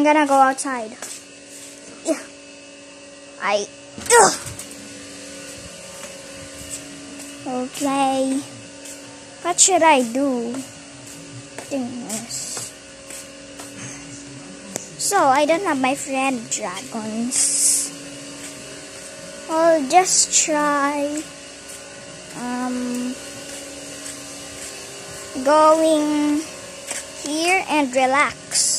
I'm gonna go outside. Yeah. I. Ugh. Okay. What should I do? Things. So I don't have my friend dragons. I'll just try um going here and relax.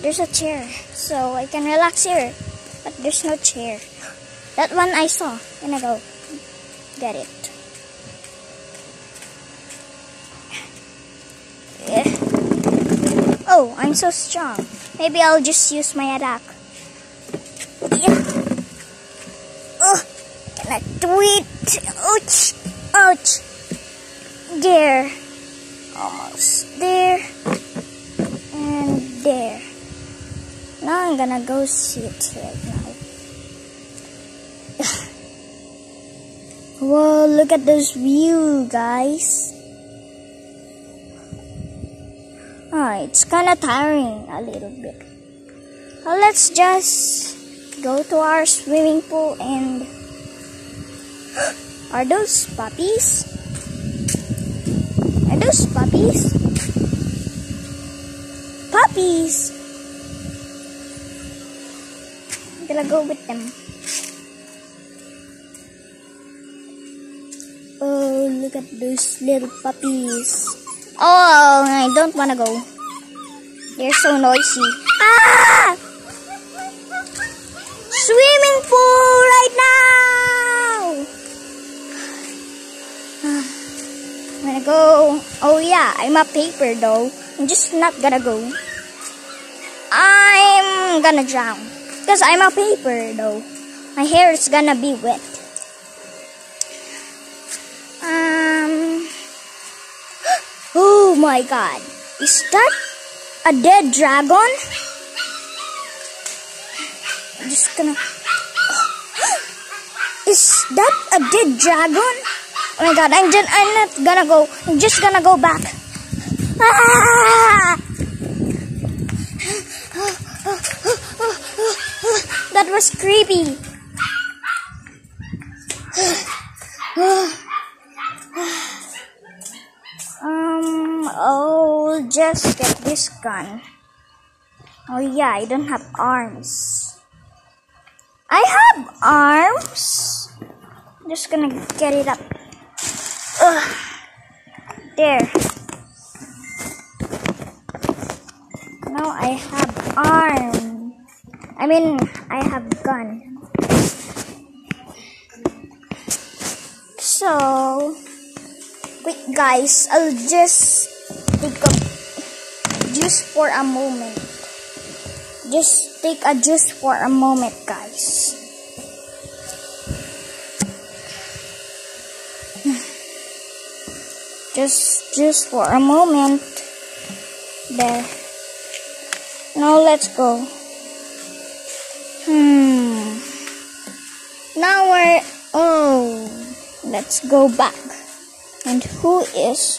There's a chair, so I can relax here. But there's no chair. That one I saw. Gonna go get it. Yeah. Oh, I'm so strong. Maybe I'll just use my attack. Yeah. Oh, can I it? Ouch! Ouch! There. Almost there. And there. Now I'm gonna go sit right now. Whoa, look at this view, guys. Ah, it's kinda tiring a little bit. Well, let's just go to our swimming pool and... Are those puppies? Are those puppies? Puppies! Gonna go with them. Oh, look at those little puppies. Oh, I don't wanna go. They're so noisy. Ah! Swimming pool right now! I'm gonna go. Oh yeah, I'm a paper though. I'm just not gonna go. I'm gonna drown. Because I'm a paper though. My hair is gonna be wet. Um. Oh my god. Is that a dead dragon? I'm just gonna. Is that a dead dragon? Oh my god, I'm just I'm not gonna go. I'm just gonna go back. Ah! That was creepy. Um, I'll just get this gun. Oh yeah, I don't have arms. I have arms. I'm Just gonna get it up. Ugh. There. Now I have. I mean, I have gun. So, wait guys, I'll just take a juice for a moment. Just take a juice for a moment, guys. Just just for a moment. There. Now let's go. Hmm. Now we're oh let's go back. And who is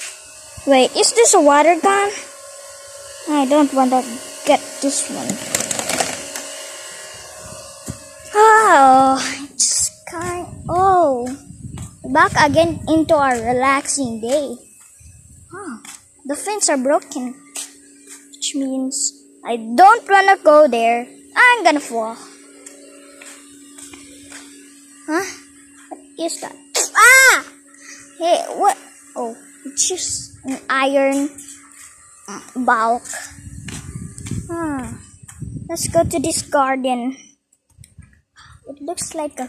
wait, is this a water gun? I don't want to get this one. Oh, it's kind. Oh, back again into our relaxing day. Oh, the fins are broken, which means I don't wanna go there. I'm gonna fall. Huh? Is that? Ah! Hey, what? Oh, it's just an iron bulk. Ah, let's go to this garden. It looks like a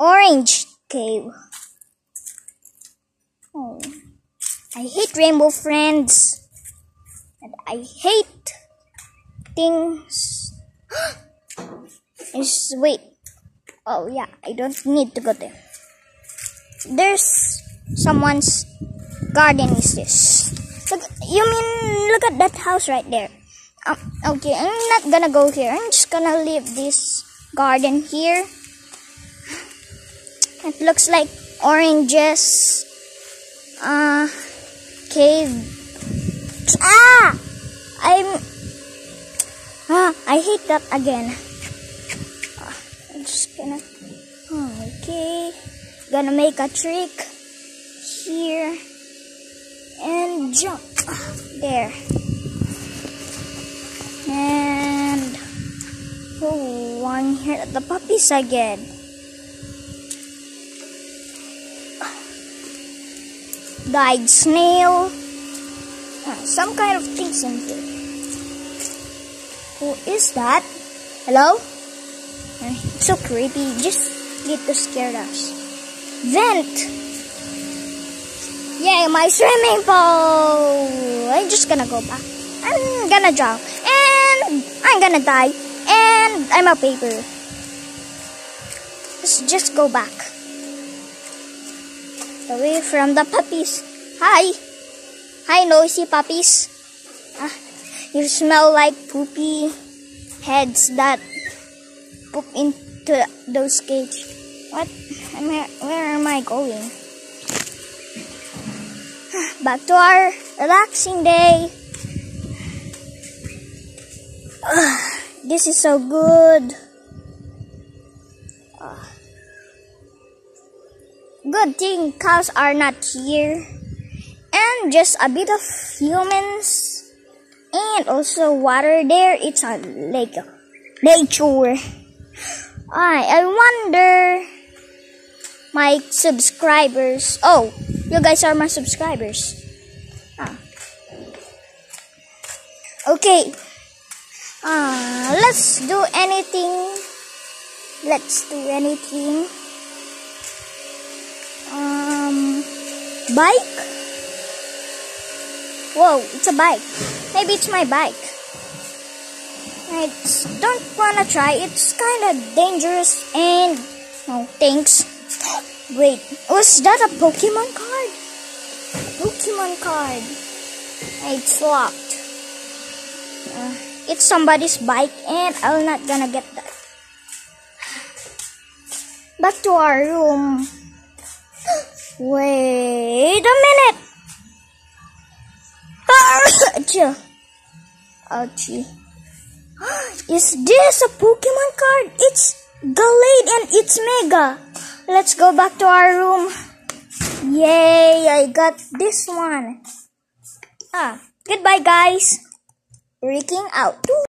orange cave. Oh, I hate rainbow friends. And I hate things. is wait. Oh yeah, I don't need to go there. There's someone's garden. Is this? Look, you mean look at that house right there? Um, okay, I'm not gonna go here. I'm just gonna leave this garden here. It looks like oranges. Uh, cave. Ah! I'm. Ah, I hate that again. I'm gonna. Oh, okay. Gonna make a trick here and jump. There. And oh, one here at the puppies again. Died snail. Some kind of things in here. Who is that? Hello? It's so creepy. Just get to scare us. Vent! Yay, my swimming pool! I'm just gonna go back. I'm gonna drown. And I'm gonna die. And I'm a paper. Let's just go back. Away from the puppies. Hi! Hi, noisy puppies. Ah, you smell like poopy heads that poop into those cage. What? I'm here. Where am I going? Back to our relaxing day. this is so good. Good thing cows are not here. And just a bit of humans. And also water there. It's a lake. Nature. I, I wonder my subscribers. Oh, you guys are my subscribers. Ah. Okay. Uh, let's do anything. Let's do anything. Um, bike? Whoa, it's a bike. Maybe it's my bike. I don't wanna try. It's kind of dangerous and no thanks. Wait, was that a Pokemon card? Pokemon card. It's locked. Uh, it's somebody's bike and I'm not gonna get that. Back to our room. Wait a minute. Achoo. Ouchie. Is this a Pokemon card? It's Gallade and it's Mega. Let's go back to our room. Yay, I got this one. Ah, goodbye guys. Freaking out.